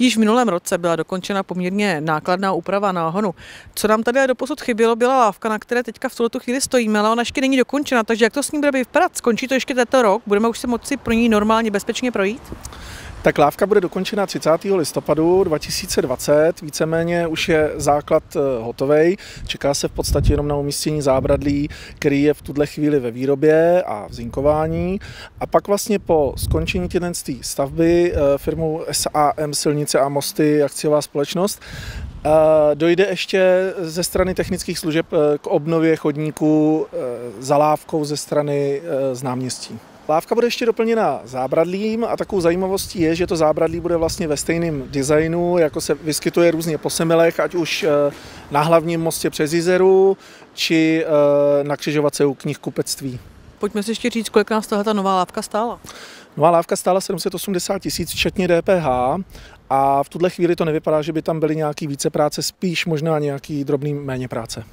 Již v minulém roce byla dokončena poměrně nákladná úprava náhonu. Co nám tady doposud chybělo, byla lávka, na které teďka v tuto chvíli stojíme, ale ona ještě není dokončena, takže jak to s ní bude vypadat? Skončí to ještě tento rok? Budeme už se moci pro ní normálně bezpečně projít? Tak lávka bude dokončena 30. listopadu 2020, víceméně už je základ eh, hotový. Čeká se v podstatě jenom na umístění zábradlí, který je v tuhle chvíli ve výrobě a v zinkování. A pak vlastně po skončení této stavby eh, firmou SAM Silnice a mosty akciová společnost eh, Dojde ještě ze strany technických služeb k obnově chodníků zalávkou ze strany z náměstí. Lávka bude ještě doplněna zábradlím a takovou zajímavostí je, že to zábradlí bude vlastně ve stejném designu, jako se vyskytuje různě po Semilech, ať už eh, na hlavním mostě přes Jizeru, či eh, na křižovatce u knihkupectví. Pojďme si ještě říct, kolik nás tahle ta nová lávka stála. Nová lávka stála 780 tisíc, včetně DPH a v tuhle chvíli to nevypadá, že by tam byly nějaký více práce, spíš možná nějaký drobný méně práce.